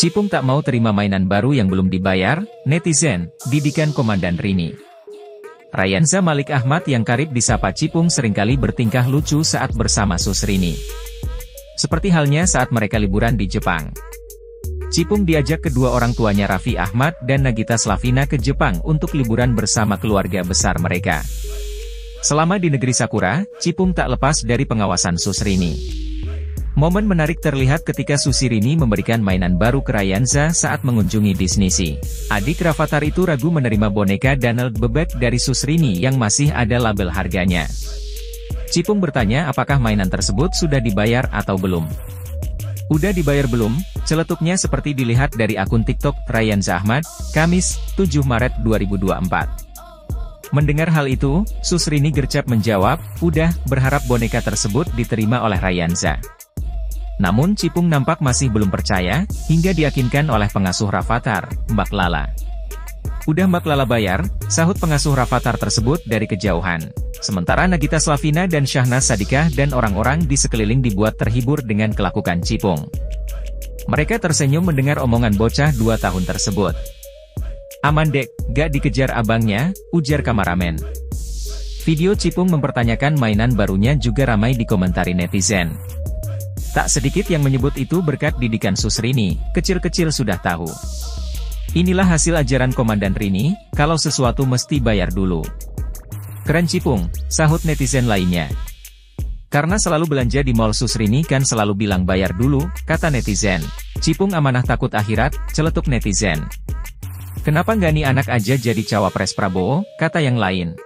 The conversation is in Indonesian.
Cipung tak mau terima mainan baru yang belum dibayar, netizen, didikan Komandan Rini. Rayanza Malik Ahmad yang karib disapa Cipung sering kali bertingkah lucu saat bersama Susrini. Seperti halnya saat mereka liburan di Jepang. Cipung diajak kedua orang tuanya Raffi Ahmad dan Nagita Slavina ke Jepang untuk liburan bersama keluarga besar mereka. Selama di negeri Sakura, Cipung tak lepas dari pengawasan Susrini. Momen menarik terlihat ketika Susirini memberikan mainan baru ke Rayanza saat mengunjungi Disney Sea. Adik Rafathar itu ragu menerima boneka Donald Bebek dari Susrini yang masih ada label harganya. Cipung bertanya apakah mainan tersebut sudah dibayar atau belum. Udah dibayar belum? Celetuknya seperti dilihat dari akun TikTok Rayanza Ahmad, Kamis, 7 Maret 2024. Mendengar hal itu, Susrini gercep menjawab, udah, berharap boneka tersebut diterima oleh Rayanza. Namun Cipung nampak masih belum percaya, hingga diyakinkan oleh pengasuh Rafathar, Mbak Lala. Udah Mbak Lala bayar, sahut pengasuh Rafathar tersebut dari kejauhan. Sementara Nagita Slavina dan Syahnas Sadikah dan orang-orang di sekeliling dibuat terhibur dengan kelakukan Cipung. Mereka tersenyum mendengar omongan bocah dua tahun tersebut. Aman dek, gak dikejar abangnya, ujar kameramen. Video Cipung mempertanyakan mainan barunya juga ramai dikomentari netizen. Tak sedikit yang menyebut itu berkat didikan Susrini, kecil-kecil sudah tahu. Inilah hasil ajaran Komandan Rini, kalau sesuatu mesti bayar dulu. Keren cipung, sahut netizen lainnya. Karena selalu belanja di mall Susrini kan selalu bilang bayar dulu, kata netizen. Cipung amanah takut akhirat, celetuk netizen. Kenapa nggak nih anak aja jadi cawapres Prabowo, kata yang lain.